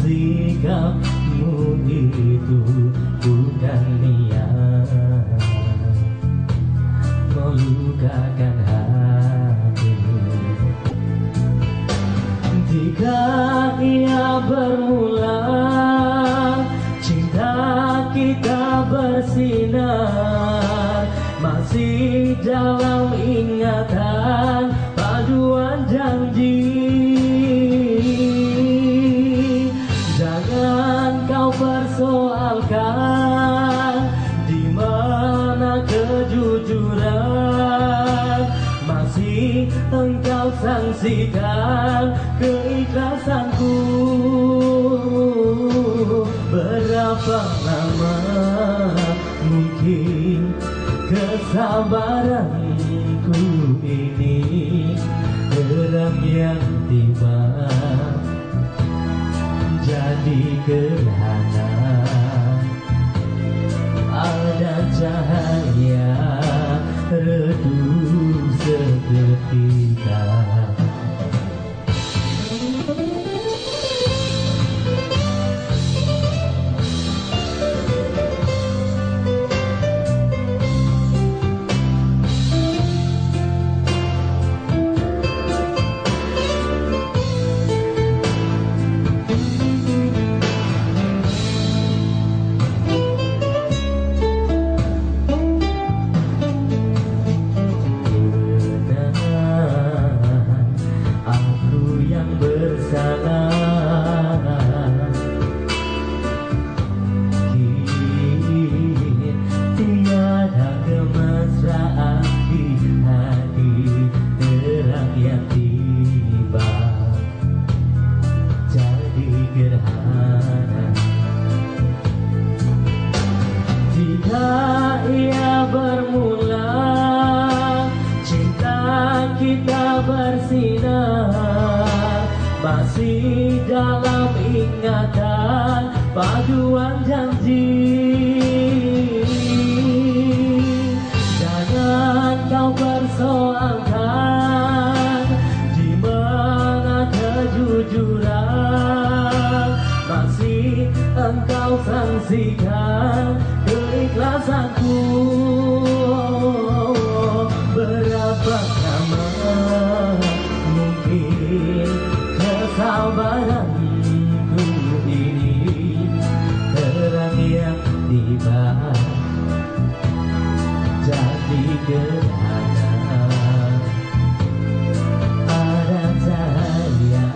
sikapmu itu bukan niat. Melukakan hati Jika ia bermula Cinta kita bersinar. Masih dalam ingatan Paduan janji saksikan keikhlasanku. Berapa lama mungkin kesabaranku ini terang yang tiba? Jadi gerhana jika ia bermula Cinta kita bersinar. Masih dalam ingatan Paduan janji. Jangan kau persoalkan di mana kejujuran. Masih engkau saksikan keikhlasanku berapa lama mungkin kesabaranku ini terang yang tiba? Jadi gerhana ada cahaya